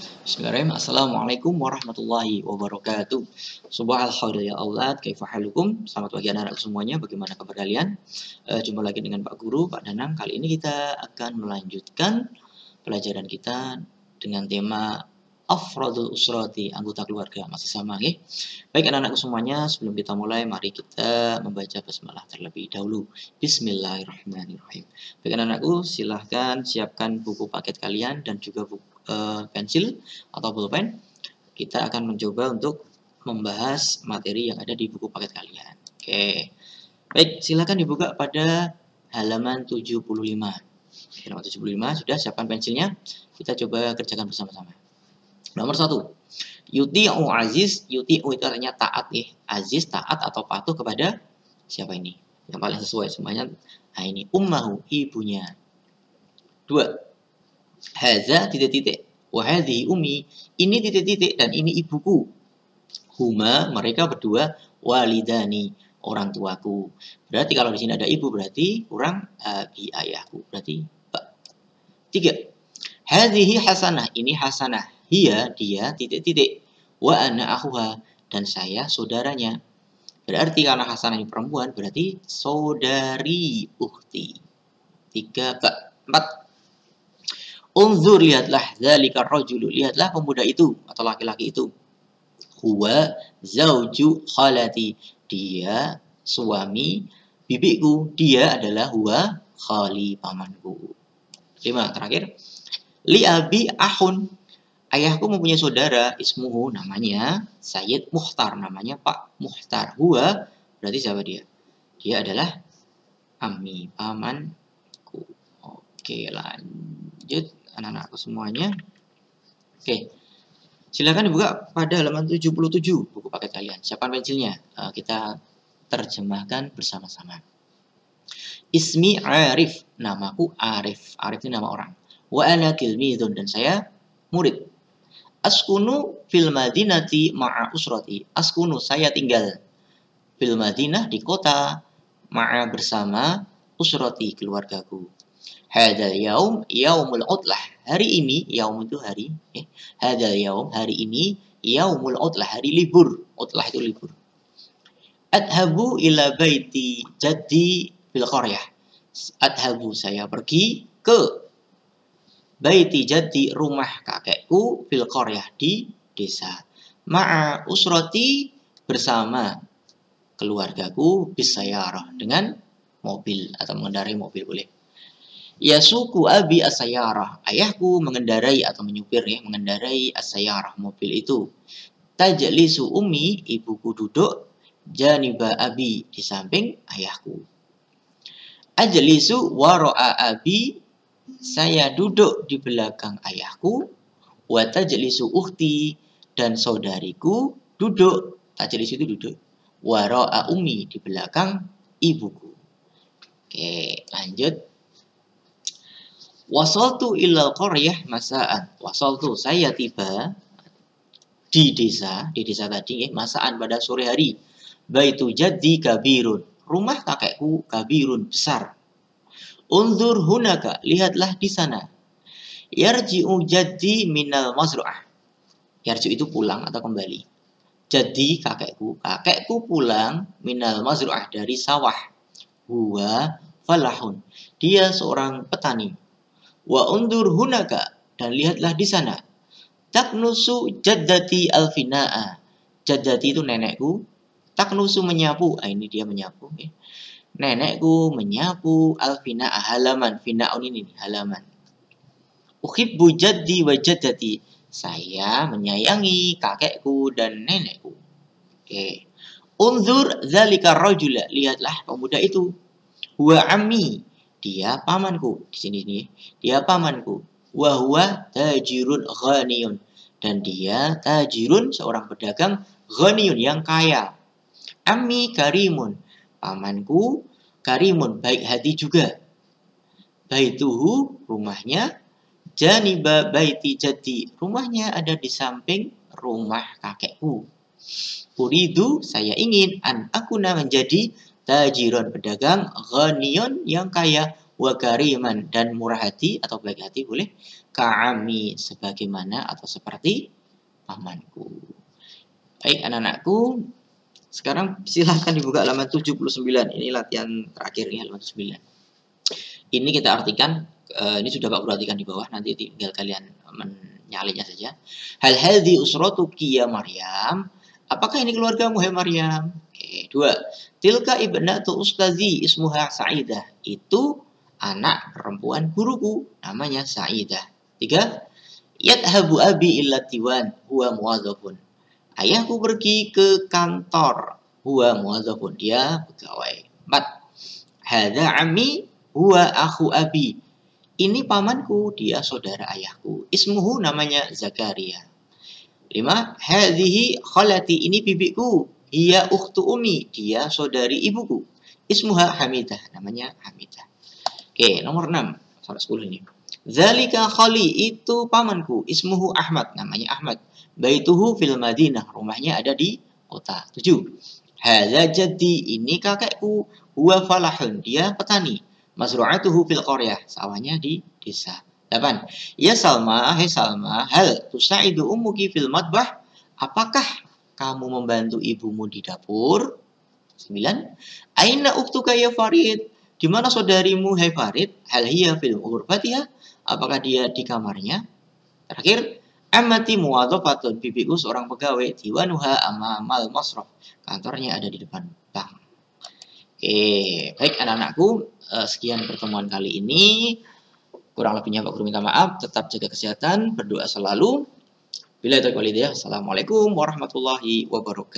Bismillahirrahmanirrahim. Assalamualaikum warahmatullahi wabarakatuh. Subhanallah ya Allah, kaifahalukum? Selamat pagi anak-anak semuanya. Bagaimana kabar kalian? Uh, jumpa lagi dengan Pak Guru, Pak Danang. Kali ini kita akan melanjutkan pelajaran kita dengan tema afradul usrati, anggota keluarga. Masih sama, ya. Baik anak-anakku semuanya, sebelum kita mulai, mari kita membaca basmalah terlebih dahulu. Bismillahirrahmanirrahim. Baik anak-anakku, silahkan siapkan buku paket kalian dan juga buku, uh, pensil atau pulpen. Kita akan mencoba untuk membahas materi yang ada di buku paket kalian. Oke. Baik, silahkan dibuka pada halaman 75. Halaman 75, sudah siapkan pensilnya. Kita coba kerjakan bersama-sama. Nomor satu, yuti'u aziz, yuti'u itu artinya taat ya. Aziz taat atau patuh kepada siapa ini? Yang paling sesuai semuanya. Nah ini ummahu ibunya. Dua, haza titik-titik. Wahadhi umi. Ini titik-titik dan ini ibuku. Huma mereka berdua walidani orang tuaku. Berarti kalau di sini ada ibu berarti kurang abi ayahku. Berarti. Tiga. Hadhihi hasanah. Ini hasanah Hiya, dia, titik-titik. Wa ana akuha. Dan saya saudaranya. Berarti karena Hasanah ini perempuan, berarti saudari ukti. Tiga, empat. Unzur, lihatlah. Zalika rojulu. Lihatlah pemuda itu. Atau laki-laki itu. Huwa zauju khalati. Dia suami bibiku. Dia adalah huwa khali pamanku. Lima, terakhir. Li abi ahun Ayahku mempunyai saudara, ismuhu namanya Sayyid Muhtar, namanya Pak Muhtar. Huwa berarti siapa dia? Dia adalah Ami, pamanku. Oke, lanjut anak-anakku semuanya. Oke. Silakan dibuka pada halaman 77 buku paket kalian. Siapkan pensilnya. Uh, kita terjemahkan bersama-sama. Ismi Arif, namaku Arif. Arif ini nama orang. Wa ana dan saya murid. Askunu fil madinati ma'a usrati. Askunu saya tinggal fil madinah di kota ma'a bersama usrati keluargaku. Hadal yaum yaumul utlah. Hari ini yaum itu hari eh, hadal yaum hari ini yaumul utlah hari libur. Utlah itu libur. Adhabu ila baiti jadi fil qaryah. Adhabu saya pergi ke baiti jadi rumah kakekku fil qaryah di desa. Ma'a usrati bersama keluargaku bisayarah dengan mobil atau mengendarai mobil boleh. Ya suku abi asayarah. Ayahku mengendarai atau menyupir ya, mengendarai asayarah mobil itu. Tajlisu umi, ibuku duduk janiba abi di samping ayahku. Ajlisu wara'a abi saya duduk di belakang ayahku, wa tajlisu ukhti dan saudariku duduk, tajlisu itu duduk, wara'a umi di belakang ibuku. Oke, lanjut. Wasaltu ilal qaryah masaan. Wasaltu saya tiba di desa, di desa tadi eh, masaan pada sore hari. Baitu jadi kabirun. Rumah kakekku kabirun besar. Unzur hunaka, lihatlah di sana. Yarji'u jadi minal mazru'ah. Yarji itu pulang atau kembali. Jadi kakekku, kakekku pulang minal mazru'ah dari sawah. Huwa falahun. Dia seorang petani. Wa undur hunaka dan lihatlah di sana. Taknusu jaddati alfina'a. Jaddati itu nenekku. Taknusu menyapu. Ah, ini dia menyapu. Ya nenekku menyapu alfina halaman finaun ini halaman. Uhibbu jaddi wa jaddati. Saya menyayangi kakekku dan nenekku. Oke. Unzur zalika rajula lihatlah pemuda itu. Huwa ammi. Dia pamanku. Di sini nih dia pamanku. Wa huwa tajirun ghaniyun. Dan dia tajirun seorang pedagang ghaniyun yang kaya. Ammi karimun pamanku karimun baik hati juga. Baituhu rumahnya janiba baiti jadi rumahnya ada di samping rumah kakekku. Uridu saya ingin an akuna menjadi tajiron pedagang ghanion yang kaya wa dan murah hati atau baik hati boleh kami sebagaimana atau seperti pamanku. Baik anak-anakku, sekarang silahkan dibuka halaman 79. Ini latihan terakhir nih halaman 9. Ini kita artikan, uh, ini sudah Pak perhatikan di bawah, nanti tinggal kalian menyalinya saja. Hal hadhi usratuki ya Maryam. Apakah ini keluargamu hai Maryam? Oke, dua. Tilka ibnatu ustazi ismuha Sa'idah. Itu anak perempuan guruku namanya Sa'idah. Tiga. Yadhabu abi illa tiwan huwa muwadzafun. Ayahku pergi ke kantor. Huwa muwadzafun. Dia pegawai. Empat. Hadha ami huwa akhu abi. Ini pamanku, dia saudara ayahku. Ismuhu namanya Zakaria. Lima. Hadhihi khalati. Ini bibiku. Ia ukhtu umi. Dia saudari ibuku. Ismuha Hamidah. Namanya Hamidah. Oke, nomor 6. Sampai 10 ini. Zalika khali itu pamanku, ismuhu Ahmad, namanya Ahmad. Baituhu fil Madinah, rumahnya ada di kota. 7. Hadza jaddi, ini kakekku, huwa falahun, dia petani. Mazru'atuhu fil qaryah, sawahnya di desa. 8. Ya Salma, hai Salma, hal tusaidu ummuki fil madbah? Apakah kamu membantu ibumu di dapur? 9. Aina uktuka ya Farid? Di mana saudarimu hai Farid? Hal hiya fil urbatiha? Apakah dia di kamarnya? Terakhir, amati muwadzafatun bibiku seorang pegawai diwanuha amamal masraf. Kantornya ada di depan bank. Oke, baik anak-anakku, eh, sekian pertemuan kali ini. Kurang lebihnya Pak Guru minta maaf, tetap jaga kesehatan, berdoa selalu. Bila itu Assalamualaikum warahmatullahi wabarakatuh.